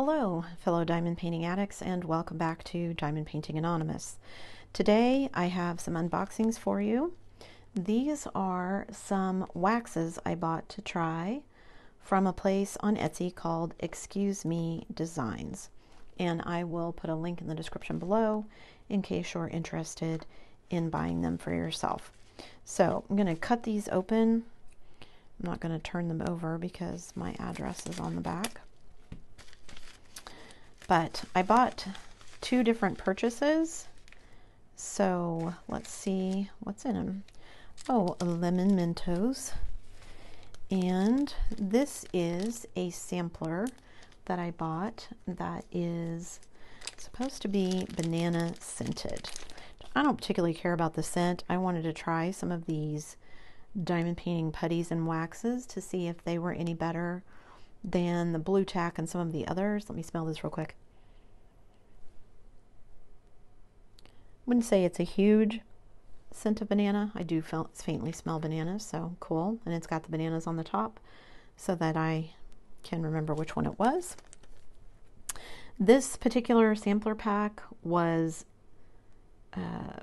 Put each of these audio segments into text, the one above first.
Hello, fellow diamond painting addicts, and welcome back to Diamond Painting Anonymous. Today I have some unboxings for you. These are some waxes I bought to try from a place on Etsy called Excuse Me Designs. And I will put a link in the description below in case you're interested in buying them for yourself. So I'm going to cut these open. I'm not going to turn them over because my address is on the back. But I bought two different purchases. So let's see what's in them. Oh, lemon Mentos. And this is a sampler that I bought that is supposed to be banana scented. I don't particularly care about the scent. I wanted to try some of these diamond painting putties and waxes to see if they were any better than the Blu Tack and some of the others. Let me smell this real quick. Wouldn't say it's a huge scent of banana. I do feel, faintly smell bananas, so cool. And it's got the bananas on the top so that I can remember which one it was. This particular sampler pack was uh,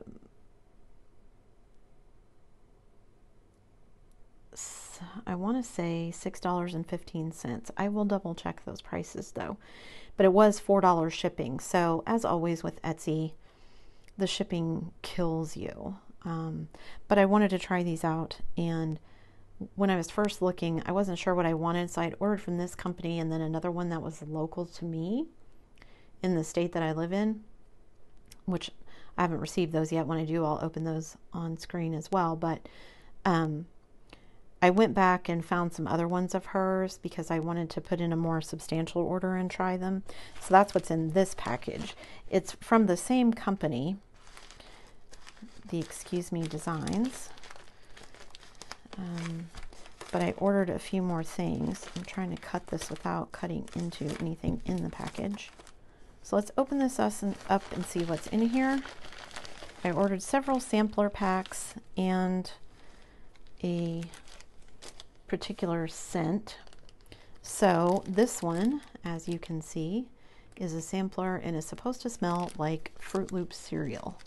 I want to say $6.15. I will double check those prices though. But it was $4 shipping. So, as always with Etsy, the shipping kills you. Um, but I wanted to try these out. And when I was first looking, I wasn't sure what I wanted. So, I'd ordered from this company and then another one that was local to me in the state that I live in, which I haven't received those yet. When I do, I'll open those on screen as well. But um, I went back and found some other ones of hers because I wanted to put in a more substantial order and try them. So that's what's in this package. It's from the same company, the Excuse Me Designs. Um, but I ordered a few more things. I'm trying to cut this without cutting into anything in the package. So let's open this up and see what's in here. I ordered several sampler packs and a particular scent. So this one, as you can see, is a sampler and is supposed to smell like Fruit Loop cereal.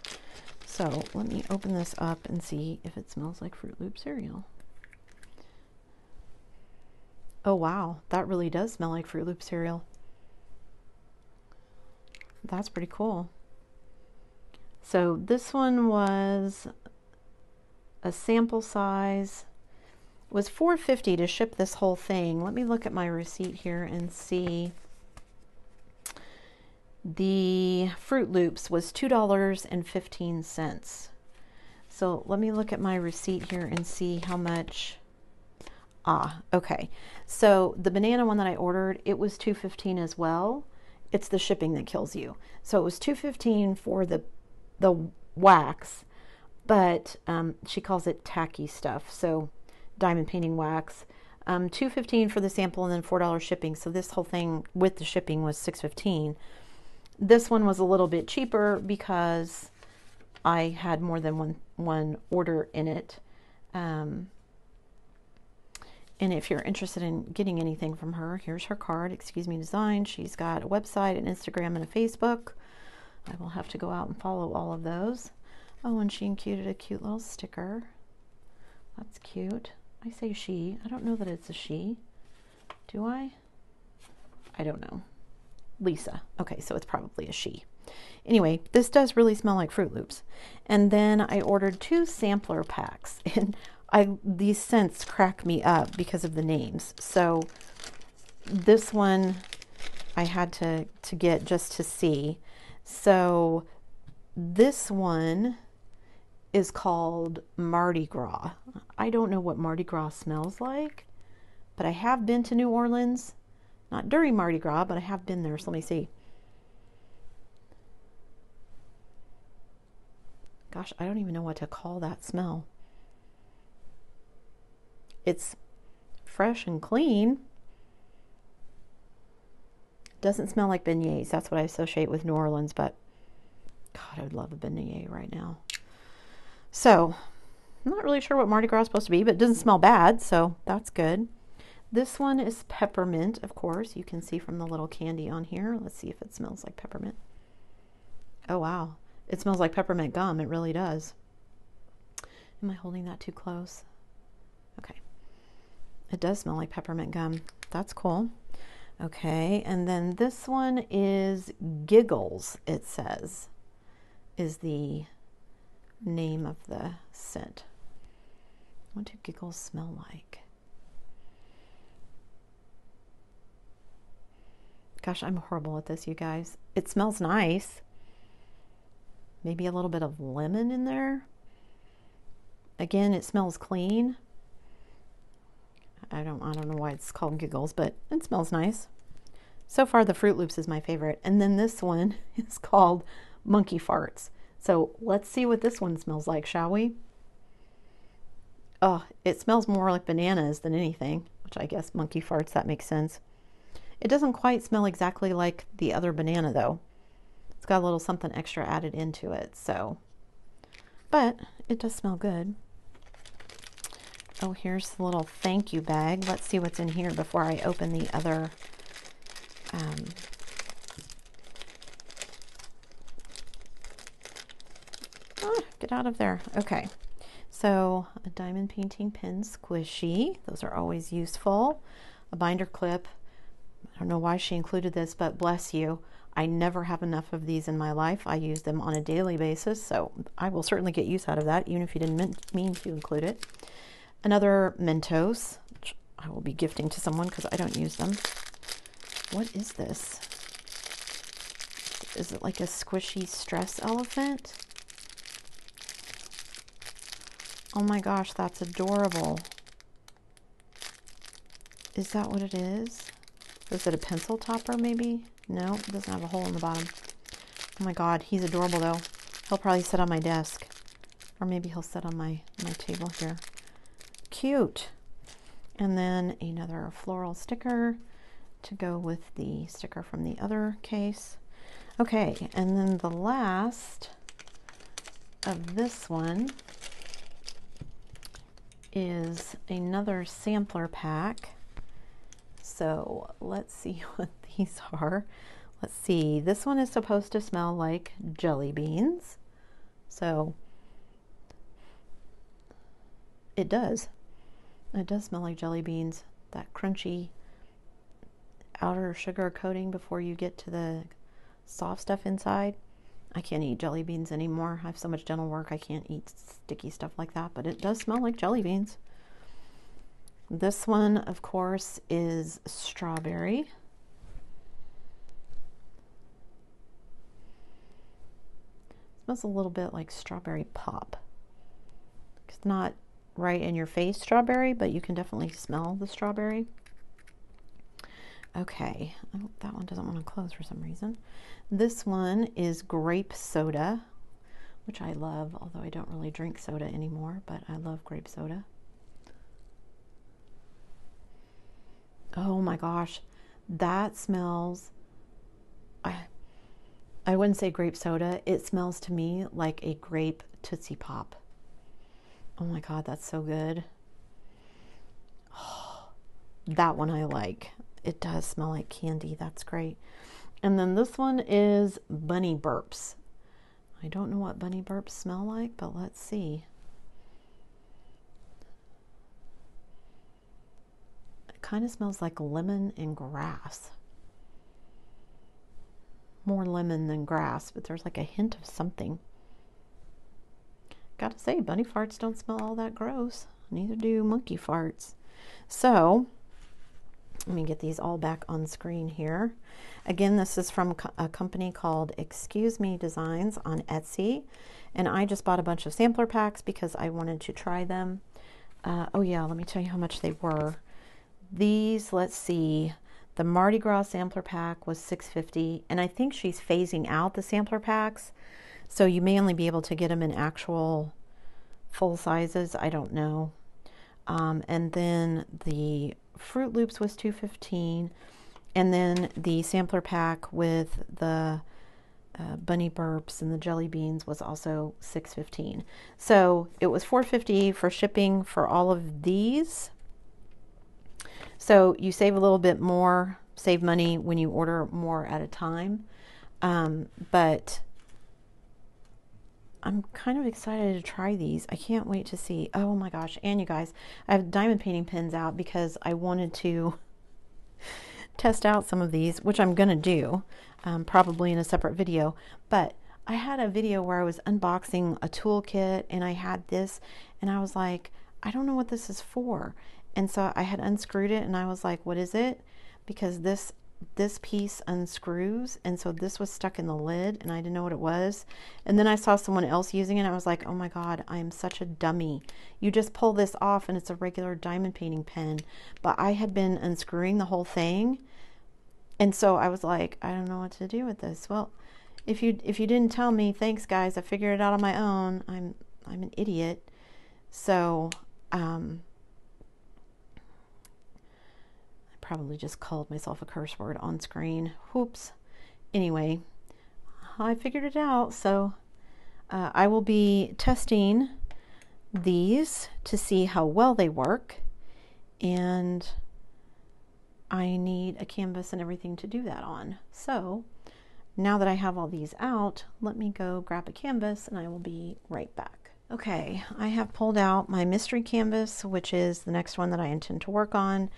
So let me open this up and see if it smells like Fruit Loop cereal. Oh wow, that really does smell like Fruit Loop cereal. That's pretty cool. So this one was a sample size was 450 to ship this whole thing. Let me look at my receipt here and see. The Fruit Loops was $2.15. So let me look at my receipt here and see how much. Ah, okay. So the banana one that I ordered, it was 215 as well. It's the shipping that kills you. So it was 215 for the the wax, but um, she calls it tacky stuff. So diamond painting wax. Um, 215 for the sample and then $4 shipping. So this whole thing with the shipping was 615 This one was a little bit cheaper because I had more than one, one order in it. Um, and if you're interested in getting anything from her, here's her card, Excuse Me Design. She's got a website, an Instagram, and a Facebook. I will have to go out and follow all of those. Oh, and she included a cute little sticker. That's cute. I say she. I don't know that it's a she. Do I? I don't know. Lisa. Okay, so it's probably a she. Anyway, this does really smell like Fruit Loops. And then I ordered two sampler packs. And I these scents crack me up because of the names. So this one I had to, to get just to see. So this one is called Mardi Gras. I don't know what Mardi Gras smells like, but I have been to New Orleans. Not during Mardi Gras, but I have been there. So let me see. Gosh, I don't even know what to call that smell. It's fresh and clean. Doesn't smell like beignets. That's what I associate with New Orleans, but God, I would love a beignet right now. So, I'm not really sure what Mardi Gras is supposed to be, but it doesn't smell bad, so that's good. This one is peppermint, of course. You can see from the little candy on here. Let's see if it smells like peppermint. Oh, wow. It smells like peppermint gum. It really does. Am I holding that too close? Okay. It does smell like peppermint gum. That's cool. Okay, and then this one is Giggles, it says, is the name of the scent. What do giggles smell like? Gosh, I'm horrible at this, you guys. It smells nice. Maybe a little bit of lemon in there. Again, it smells clean. I don't I don't know why it's called giggles, but it smells nice. So far the Fruit Loops is my favorite. And then this one is called Monkey Farts. So let's see what this one smells like, shall we? Oh, it smells more like bananas than anything, which I guess monkey farts, that makes sense. It doesn't quite smell exactly like the other banana though. It's got a little something extra added into it, so. But it does smell good. Oh, here's the little thank you bag. Let's see what's in here before I open the other um, ah, get out of there. Okay. So a diamond painting pen squishy. Those are always useful. A binder clip. I don't know why she included this, but bless you. I never have enough of these in my life. I use them on a daily basis, so I will certainly get use out of that, even if you didn't mean to include it. Another Mentos, which I will be gifting to someone because I don't use them. What is this? Is it like a squishy stress elephant? Oh my gosh, that's adorable. Is that what it is? Is it a pencil topper maybe? No, it doesn't have a hole in the bottom. Oh my god, he's adorable though. He'll probably sit on my desk. Or maybe he'll sit on my, my table here. Cute. And then another floral sticker to go with the sticker from the other case. Okay, and then the last of this one is another sampler pack. So let's see what these are. Let's see, this one is supposed to smell like jelly beans. So it does. It does smell like jelly beans. That crunchy outer sugar coating before you get to the soft stuff inside. I can't eat jelly beans anymore. I have so much dental work, I can't eat sticky stuff like that, but it does smell like jelly beans. This one, of course, is strawberry. Smells a little bit like strawberry pop. It's not right in your face strawberry, but you can definitely smell the strawberry. Okay, oh, that one doesn't want to close for some reason. This one is grape soda, which I love, although I don't really drink soda anymore, but I love grape soda. Oh my gosh, that smells. I, I wouldn't say grape soda. It smells to me like a grape Tootsie Pop. Oh my god, that's so good. Oh, that one I like it does smell like candy. That's great. And then this one is bunny burps. I don't know what bunny burps smell like, but let's see. It kind of smells like lemon and grass. More lemon than grass, but there's like a hint of something. Gotta say, bunny farts don't smell all that gross. Neither do monkey farts. So, let me get these all back on screen here. Again, this is from a company called Excuse Me Designs on Etsy. And I just bought a bunch of sampler packs because I wanted to try them. Uh, oh yeah, let me tell you how much they were. These, let's see, the Mardi Gras sampler pack was 650 and I think she's phasing out the sampler packs. So you may only be able to get them in actual full sizes. I don't know. Um, and then the Fruit Loops was 215 and then the sampler pack with the uh, bunny burps and the jelly beans was also 615 so it was 450 for shipping for all of these So you save a little bit more, save money when you order more at a time. Um, but I'm kind of excited to try these. I can't wait to see. Oh my gosh. And you guys, I have diamond painting pins out because I wanted to test out some of these, which I'm going to do um, probably in a separate video. But I had a video where I was unboxing a toolkit and I had this and I was like, I don't know what this is for. And so I had unscrewed it and I was like, what is it? Because this this piece unscrews and so this was stuck in the lid and I didn't know what it was. And then I saw someone else using it I was like oh my god I am such a dummy. You just pull this off and it's a regular diamond painting pen but I had been unscrewing the whole thing and so I was like I don't know what to do with this. Well if you if you didn't tell me thanks guys I figured it out on my own. I'm I'm an idiot. So um probably just called myself a curse word on screen. Whoops. Anyway, I figured it out. So uh, I will be testing these to see how well they work. And I need a canvas and everything to do that on. So now that I have all these out, let me go grab a canvas and I will be right back. Okay, I have pulled out my mystery canvas, which is the next one that I intend to work on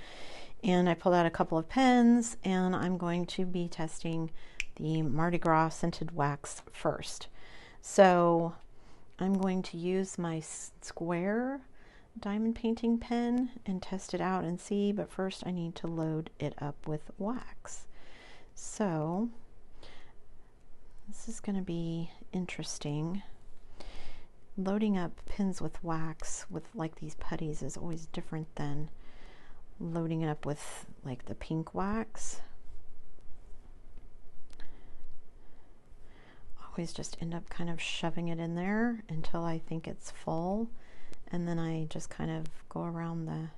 and I pulled out a couple of pens and I'm going to be testing the Mardi Gras scented wax first. So I'm going to use my square diamond painting pen and test it out and see, but first I need to load it up with wax. So this is going to be interesting. Loading up pins with wax with like these putties is always different than loading it up with like the pink wax. Always just end up kind of shoving it in there until I think it's full and then I just kind of go around the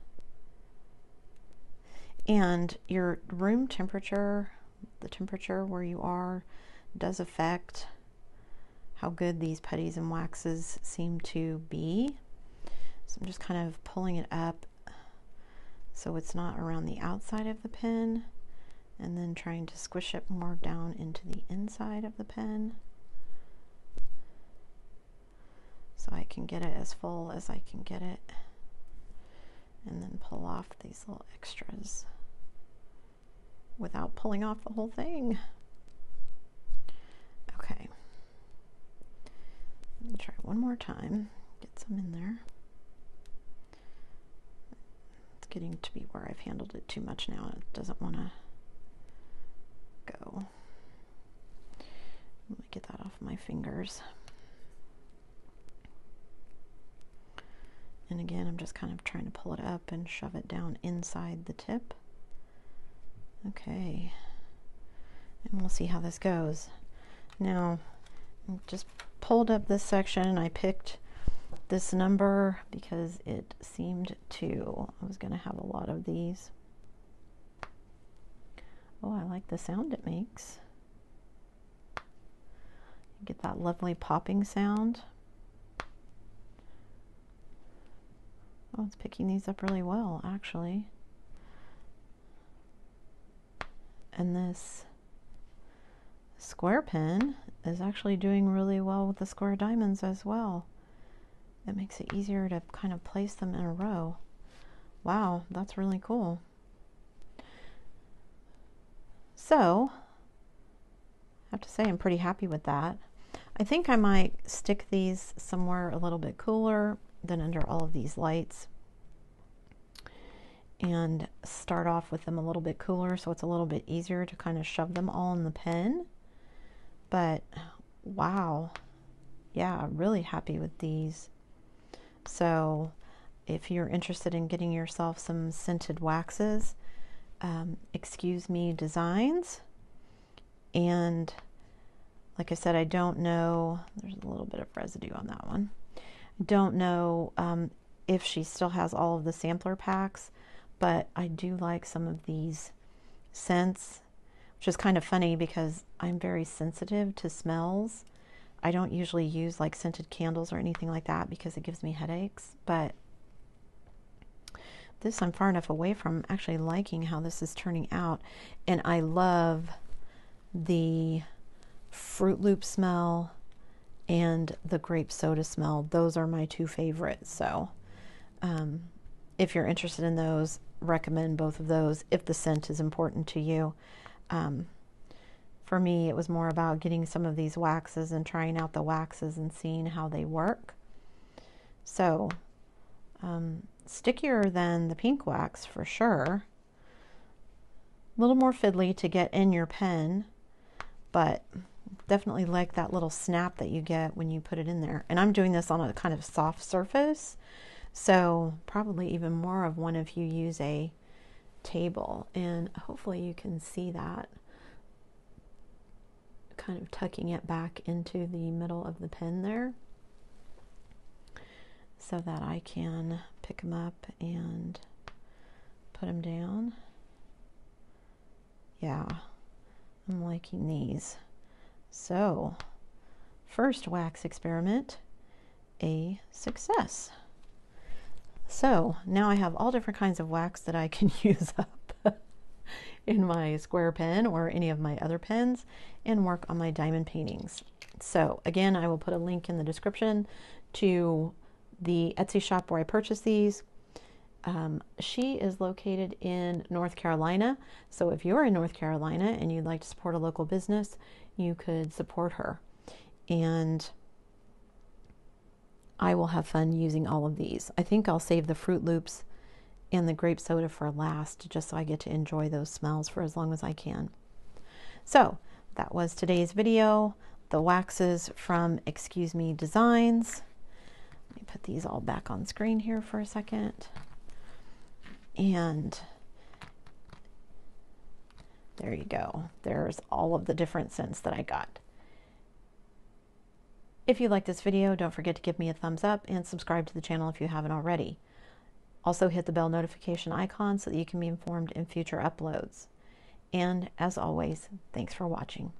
and your room temperature, the temperature where you are does affect how good these putties and waxes seem to be. So I'm just kind of pulling it up so it's not around the outside of the pen. And then trying to squish it more down into the inside of the pen. So I can get it as full as I can get it. And then pull off these little extras without pulling off the whole thing. Okay. Let me try one more time, get some in there getting to be where I've handled it too much now. It doesn't want to go. Let me get that off my fingers. And again, I'm just kind of trying to pull it up and shove it down inside the tip. Okay. And we'll see how this goes. Now, I just pulled up this section. And I picked this number because it seemed to, I was going to have a lot of these. Oh, I like the sound it makes. get that lovely popping sound. Oh, it's picking these up really well, actually. And this square pen is actually doing really well with the square diamonds as well. It makes it easier to kind of place them in a row. Wow, that's really cool. So, I have to say I'm pretty happy with that. I think I might stick these somewhere a little bit cooler than under all of these lights and start off with them a little bit cooler so it's a little bit easier to kind of shove them all in the pen. But wow, yeah, I'm really happy with these. So if you're interested in getting yourself some scented waxes, um, Excuse Me Designs. And like I said, I don't know, there's a little bit of residue on that one. I don't know um, if she still has all of the sampler packs, but I do like some of these scents, which is kind of funny because I'm very sensitive to smells. I don't usually use like scented candles or anything like that because it gives me headaches, but this I'm far enough away from actually liking how this is turning out. And I love the Fruit Loop smell and the grape soda smell. Those are my two favorites. So um, if you're interested in those, recommend both of those if the scent is important to you. Um, for me, it was more about getting some of these waxes and trying out the waxes and seeing how they work. So, um, stickier than the pink wax for sure. A little more fiddly to get in your pen, but definitely like that little snap that you get when you put it in there. And I'm doing this on a kind of soft surface, so probably even more of one if you use a table. And hopefully you can see that kind of tucking it back into the middle of the pen there so that I can pick them up and put them down. Yeah, I'm liking these. So, first wax experiment, a success. So now I have all different kinds of wax that I can use up in my square pen or any of my other pens and work on my diamond paintings. So again, I will put a link in the description to the Etsy shop where I purchased these. Um, she is located in North Carolina. So if you're in North Carolina and you'd like to support a local business, you could support her. And I will have fun using all of these. I think I'll save the Fruit Loops and the grape soda for last just so I get to enjoy those smells for as long as I can. So that was today's video. The waxes from Excuse Me Designs. Let me put these all back on screen here for a second. And there you go. There's all of the different scents that I got. If you like this video, don't forget to give me a thumbs up and subscribe to the channel if you haven't already. Also hit the bell notification icon so that you can be informed in future uploads. And as always, thanks for watching.